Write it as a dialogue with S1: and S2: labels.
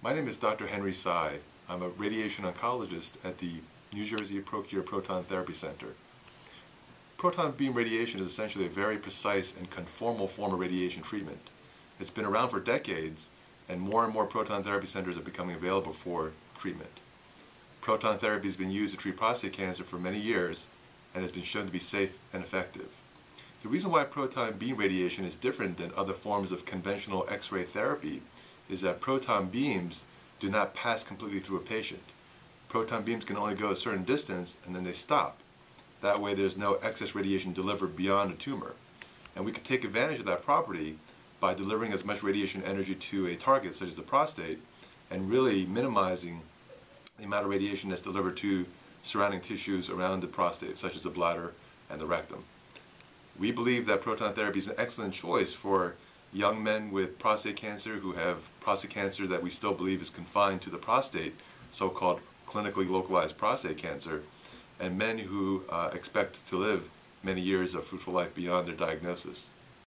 S1: My name is Dr. Henry Tsai. I'm a radiation oncologist at the New Jersey ProCure Proton Therapy Center. Proton beam radiation is essentially a very precise and conformal form of radiation treatment. It's been around for decades, and more and more proton therapy centers are becoming available for treatment. Proton therapy has been used to treat prostate cancer for many years and has been shown to be safe and effective. The reason why proton beam radiation is different than other forms of conventional X-ray therapy is that proton beams do not pass completely through a patient. Proton beams can only go a certain distance and then they stop. That way there's no excess radiation delivered beyond a tumor. And we can take advantage of that property by delivering as much radiation energy to a target such as the prostate and really minimizing the amount of radiation that's delivered to surrounding tissues around the prostate such as the bladder and the rectum. We believe that proton therapy is an excellent choice for young men with prostate cancer who have prostate cancer that we still believe is confined to the prostate, so-called clinically localized prostate cancer, and men who uh, expect to live many years of fruitful life beyond their diagnosis.